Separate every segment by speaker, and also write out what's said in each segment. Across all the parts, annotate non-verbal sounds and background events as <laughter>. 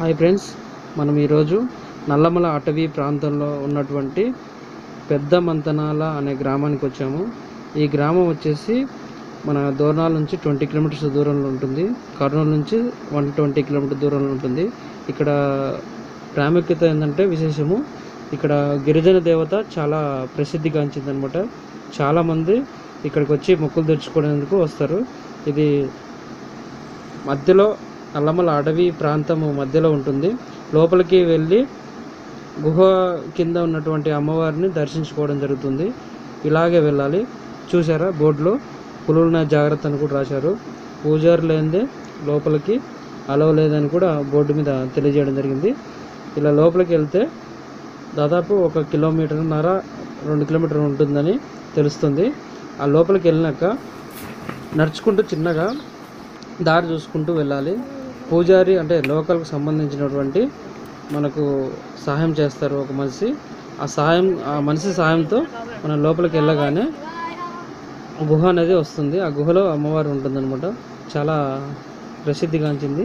Speaker 1: Hi friends మనం ఈరోజు నల్లమల అటవీ ప్రాంతంలో ఉన్నటువంటి పెద్ద మంతనాల అనే గ్రామానికి వచ్చాము. ఈ గ్రామం వచ్చేసి మన దూరణాల నుంచి ట్వంటీ కిలోమీటర్స్ దూరంలో ఉంటుంది. కర్నూలు నుంచి వన్ ట్వంటీ కిలోమీటర్ దూరంలో ఉంటుంది. ఇక్కడ ప్రాముఖ్యత ఏంటంటే విశేషము ఇక్కడ గిరిజన దేవత చాలా ప్రసిద్ధిగాంచింది అనమాట చాలామంది ఇక్కడికి వచ్చి మొక్కులు తెచ్చుకునేందుకు వస్తారు. ఇది మధ్యలో అల్లమల అడవి ప్రాంతము మధ్యలో ఉంటుంది. లోపలికి వెళ్ళి గుహ కింద ఉన్నటువంటి అమ్మవారిని దర్శించుకోవడం జరుగుతుంది. ఇలాగే వెళ్ళాలి. చూసారా బోర్డులో పులుల జాగ్రత్త అని కూడా రాశారు. పూజారు లేనిదే లోపలికి అలవ లేదని కూడా బోర్డు మీద తెలియజేయడం జరిగింది. ఇలా లోపలికి వెళ్తే దాదాపు ఒక కిలోమీటర్న్నర రెండు కిలోమీటర్ ఉంటుందని తెలుస్తుంది. ఆ లోపలికి వెళ్ళినాక నడుచుకుంటూ చిన్నగా దారి చూసుకుంటూ వెళ్ళాలి. పూజారి అంటే లోకల్కి సంబంధించినటువంటి మనకు సహాయం చేస్తారు ఒక మనిషి. ఆ సహాయం ఆ మనిషి సహాయంతో మనం లోపలికి వెళ్ళగానే గుహ అనేది వస్తుంది. ఆ గుహలో అమ్మవారు ఉంటుందన్నమాట. చాలా ప్రసిద్ధిగాంచింది.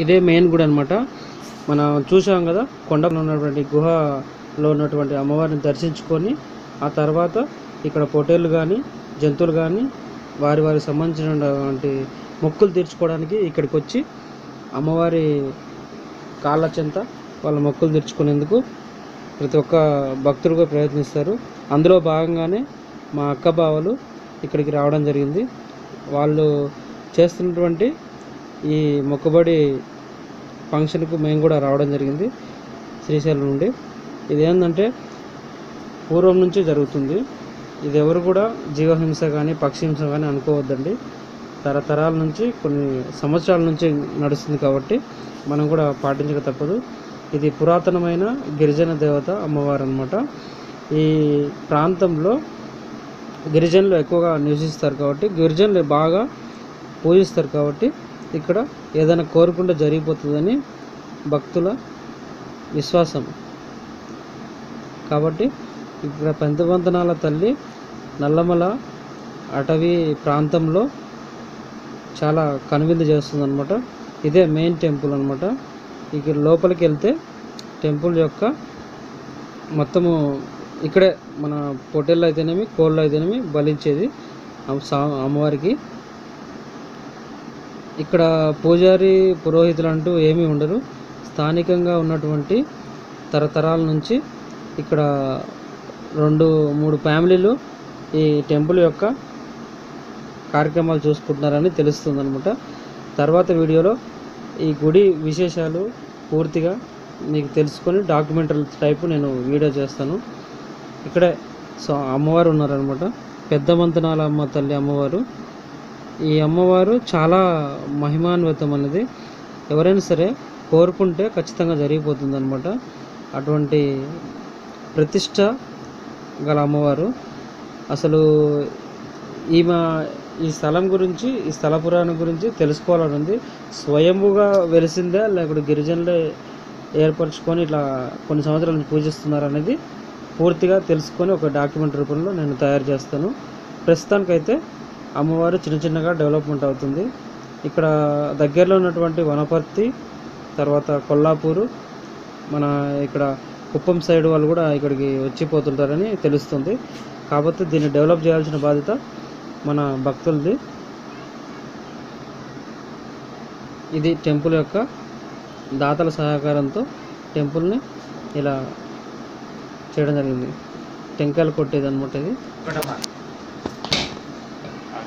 Speaker 1: ఇదే మెయిన్ గుడి అనమాట మనం చూసాం కదా కొండలో ఉన్నటువంటి గుహలో ఉన్నటువంటి అమ్మవారిని దర్శించుకొని ఆ తర్వాత ఇక్కడ పొటేళ్ళు కానీ జంతువులు కానీ వారి వారికి సంబంధించినటువంటి మొక్కులు తీర్చుకోవడానికి ఇక్కడికి వచ్చి అమ్మవారి కాళ్ళ చెంత వాళ్ళ మొక్కులు తీర్చుకునేందుకు ప్రతి ఒక్క భక్తులు ప్రయత్నిస్తారు. అందులో భాగంగానే మా అక్క బావలు ఇక్కడికి రావడం జరిగింది. వాళ్ళు చేస్తున్నటువంటి ఈ మొక్కబడి ఫంక్షన్కు మేము కూడా రావడం జరిగింది శ్రీశైలం నుండి. ఇది ఏంటంటే పూర్వం నుంచి జరుగుతుంది. ఇది ఎవరు కూడా జీవహింస కానీ పక్షిహింస కానీ అనుకోవద్దండి. తరతరాల నుంచి కొన్ని సంవత్సరాల నుంచి నడుస్తుంది కాబట్టి మనం కూడా పాటించక తప్పదు. ఇది పురాతనమైన గిరిజన దేవత అమ్మవారు అనమాట ఈ ప్రాంతంలో గిరిజనులు ఎక్కువగా నివసిస్తారు కాబట్టి గిరిజనులు బాగా పూజిస్తారు కాబట్టి ఇక్కడ ఏదైనా కోరుకుంటే జరిగిపోతుందని భక్తుల విశ్వాసం. కాబట్టి ఇక్కడ పెంతవంతనాల తల్లి నల్లమల అటవీ ప్రాంతంలో చాలా కనువిందు చేస్తుంది అనమాట ఇదే మెయిన్ టెంపుల్ అనమాట ఇక్కడ లోపలికి వెళ్తే టెంపుల్ యొక్క మొత్తము ఇక్కడే మన పొట్టెళ్ళు అయితేనేమి కోళ్ళు అయితేనేమి బలించేది సా- అమ్మవారికి. ఇక్కడ పూజారి పురోహితులు అంటూ ఏమీ ఉండరు. స్థానికంగా ఉన్నటువంటి తరతరాల నుంచి ఇక్కడ రెండు మూడు ఫ్యామిలీలు ఈ టెంపుల్ యొక్క కార్యక్రమాలు చూసుకుంటున్నారని తెలుస్తుంది అనమాట తర్వాత వీడియోలో ఈ గుడి విశేషాలు పూర్తిగా మీకు తెలుసుకొని డాక్యుమెంటరీ టైపు నేను వీడియో చేస్తాను. ఇక్కడే సో అమ్మవారు ఉన్నారనమాట పెద్ద మంతనాల అమ్మ తల్లి అమ్మవారు. ఈ అమ్మవారు చాలా మహిమాన్వితం అన్నది. ఎవరైనా సరే కోరుకుంటే ఖచ్చితంగా జరిగిపోతుంది అనమాట అటువంటి ప్రతిష్ట గల అమ్మవారు. అసలు ఈమె ఈ స్థలం గురించి ఈ స్థల పురాణం గురించి తెలుసుకోవాలని ఉంది స్వయంభుగా వెలిసిందే లేకపోతే గిరిజనులే ఏర్పరచుకొని ఇట్లా కొన్ని సంవత్సరాల నుంచి పూజిస్తున్నారు అనేది పూర్తిగా తెలుసుకొని ఒక డాక్యుమెంట్ రూపంలో నేను తయారు చేస్తాను. ప్రస్తుతానికైతే అమ్మవారు చిన్న చిన్నగా డెవలప్మెంట్ అవుతుంది. ఇక్కడ దగ్గరలో ఉన్నటువంటి వనపర్తి తర్వాత కొల్లాపూరు మన ఇక్కడ కుప్పం సైడ్ వాళ్ళు కూడా ఇక్కడికి వచ్చిపోతుంటారని తెలుస్తుంది. కాబట్టి దీన్ని డెవలప్ చేయాల్సిన బాధ్యత మన భక్తులది. ఇది టెంపుల్ యొక్క దాతల సహకారంతో టెంపుల్ని ఇలా చేయడం జరిగింది. టెంకాయలు కొట్టేది అనమాట ఇది.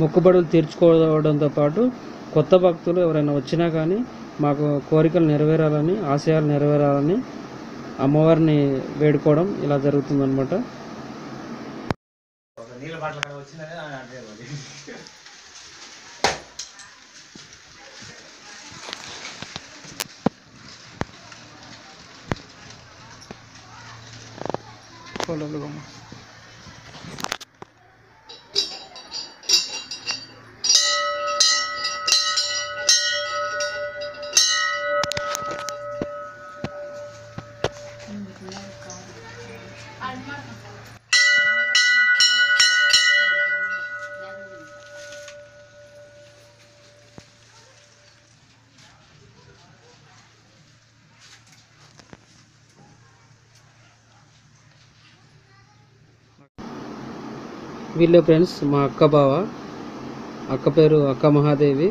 Speaker 1: మొక్కుబడులు తీర్చుకోవడంతో పాటు కొత్త భక్తులు ఎవరైనా వచ్చినా కానీ మాకు కోరికలు నెరవేరాలని ఆశయాలు నెరవేరాలని అమ్మవారిని వేడుకోవడం ఇలా జరుగుతుందన్నమాట.
Speaker 2: ఒక
Speaker 1: వీళ్ళే ఫ్రెండ్స్ మా అక్క బావ. అక్క పేరు అక్క మహాదేవి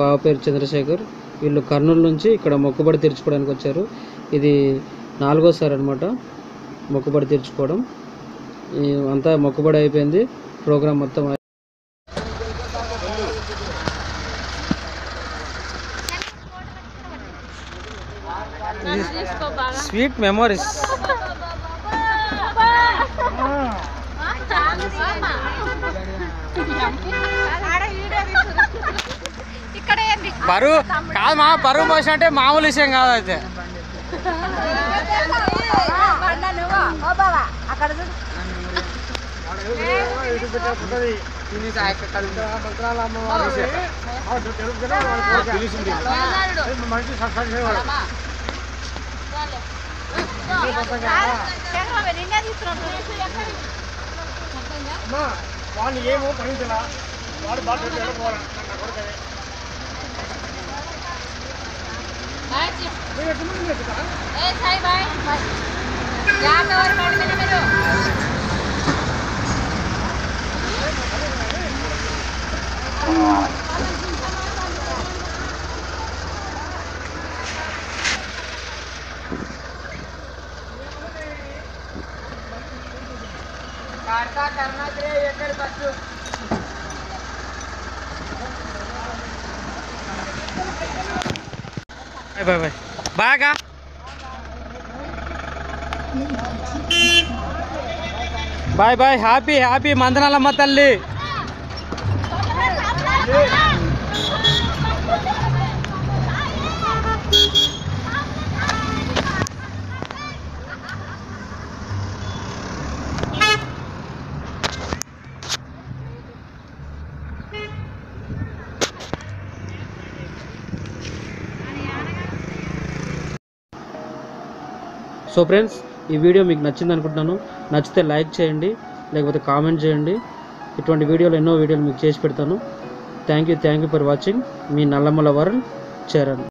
Speaker 1: బావ పేరు చంద్రశేఖర్. వీళ్ళు కర్నూలు నుంచి ఇక్కడ మొక్కుబడి తీర్చుకోవడానికి వచ్చారు. ఇది నాలుగోసారి అనమాట మొక్కుబడి తీర్చుకోవడం. అంతా మొక్కుబడి అయిపోయింది. ప్రోగ్రామ్ మొత్తం స్వీట్ మెమోరీస్. <laughs> బరువు కాదు మా బరువు పోసి అంటే మామూలు విషయం కాదు అయితే.
Speaker 3: బండ నువ్వు ఓ బావా అక్కడ చూడు నిన్నే తీసుకున్నాను.
Speaker 2: వాడిని ఏమో పడించలా వాడు బాగా వెళ్ళిపోవాలి
Speaker 3: ఏ సాయి బాయ్ జాగ్రత్త వారు బండి మీద మీరు
Speaker 1: బాయ్ బాయ్ బాగా. Bye bye. హ్యాపీ హ్యాపీ మందనాలమ్మ తల్లి. సో ఫ్రెండ్స్ ఈ వీడియో మీకు నచ్చింది అనుకుంటున్నాను. నచ్చితే లైక్ చేయండి లేకపోతే కామెంట్ చేయండి. ఇటువంటి వీడియోలు ఎన్నో వీడియోలు మీకు చేసి పెడతాను. Thank you thank you for watching me Nallamala world Charan.